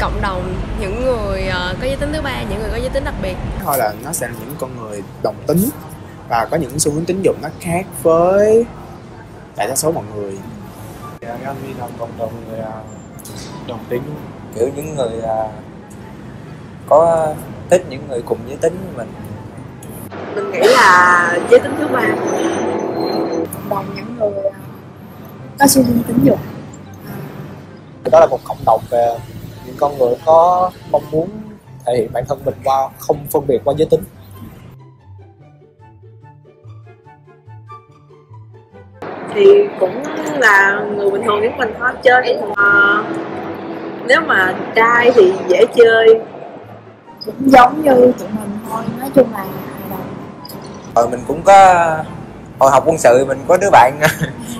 Cộng đồng những người ờ, có giới tính thứ ba những người có giới tính đặc biệt. Thôi là nó sẽ là những con người đồng tính và có những xu hướng tính dục nó khác với đại đa số mọi người. Dạ anh đi làm cộng đồng người à, đồng tính. Kiểu những người à, có thích những người cùng giới tính với mình. Mình nghĩ là giới tính thứ ba. Cộng đồng những người ờ, có xu hướng tính dục. Đó là một cộng đồng về những con người có mong muốn thể hiện bản thân mình qua không phân biệt qua giới tính. Thì cũng là người bình thường giống mình thôi chơi Ờ, nếu mà trai thì dễ chơi cũng giống như tụi mình thôi. Nói chung là hài rồi mình cũng có hồi học quân sự mình có đứa bạn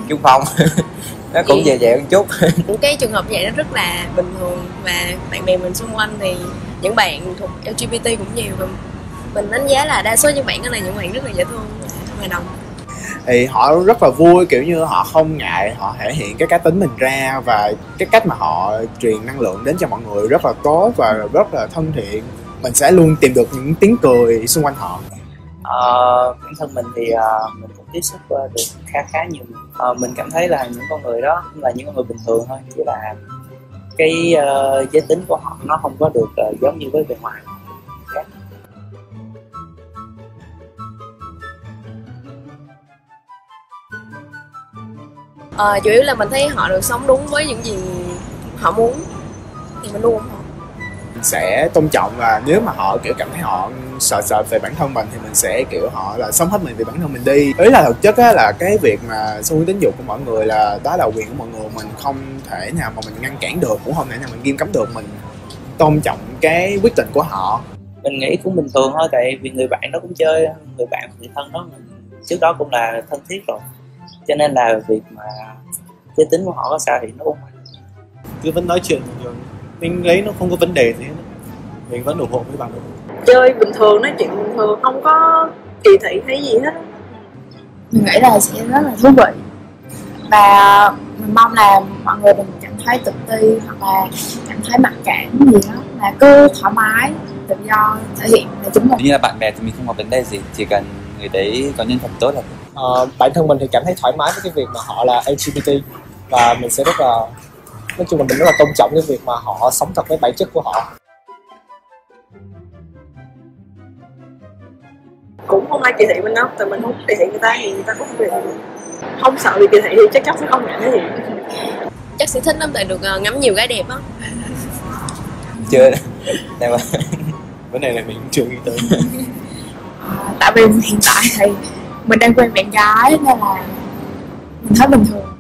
chung phòng. Nó cũng về về một chút. Những cái trường hợp vậy nó rất là bình thường và bạn bè mình xung quanh thì những bạn thuộc LGBT cũng nhiều và mình đánh giá là đa số những bạn đó là những bạn rất là dễ thương và hòa đồng thì họ rất là vui kiểu như họ không ngại họ thể hiện cái cá tính mình ra và cái cách mà họ truyền năng lượng đến cho mọi người rất là tốt và rất là thân thiện mình sẽ luôn tìm được những tiếng cười xung quanh họ. Ờ, bản thân mình thì ờ, mình cũng tiếp xúc ờ, được khá khá nhiều Ờ, mình cảm thấy là những con người đó cũng là những con người bình thường thôi chỉ là cái ờ, giới tính của họ nó không có được ờ, giống như với bề ngoài. Ờ, chủ yếu là mình thấy họ được sống đúng với những gì họ muốn. Thì mình luôn ủng hộ sẽ tôn trọng và nếu mà họ kiểu cảm thấy họ sợ sợ về bản thân mình thì mình sẽ kiểu họ là sống hết mình vì bản thân mình đi. Ý là thực chất á là cái việc mà xu hướng tính dục của mọi người là đó là quyền của mọi người mình không thể nào mà mình ngăn cản được cũng không thể nào mình nghiêm cấm được mình tôn trọng cái quyết định của họ. Mình nghĩ cũng bình thường thôi tại vì người bạn đó cũng chơi người bạn người thân đó mình trước đó cũng là thân thiết rồi. Cho nên là việc mà giới tính của họ có sao thì nó cũng cứ vẫn nói chuyện bình thường mình thấy nó không có vấn đề gì hết. Mình vẫn ủng hộ với bạn. Đó chơi bình thường nói chuyện bình thường không có kỳ thị hay gì hết. Mình nghĩ là sẽ rất là thú vị. Và mình mong là mọi người đừng cảm thấy tự ti hoặc là cảm thấy mặc cảm gì đó. Là cứ thoải mái tự do thể hiện là chính mình. Như là bạn bè thì mình không có vấn đề gì. Chỉ cần người đấy có nhân phẩm tốt là được. Ờ, bản thân mình thì cảm thấy thoải mái với cái việc mà họ là LGBT và mình sẽ rất là nói chung là mình rất là tôn trọng cái việc mà họ sống thật với bản chất của họ. Cũng không ai kỳ thị mình đâu tại mình không kỳ thị người ta thì người ta cũng không kỳ thị mình không sợ bị kỳ thị thì chắc chắn sẽ không nhận cái gì. Chắc sẽ thích lắm tại được ờ, ngắm nhiều gái đẹp á. Chưa. Đây mà vấn đề này mình cũng chưa nghĩ tới. Tại vì hiện tại thì mình đang quen bạn gái nên là mình thấy bình thường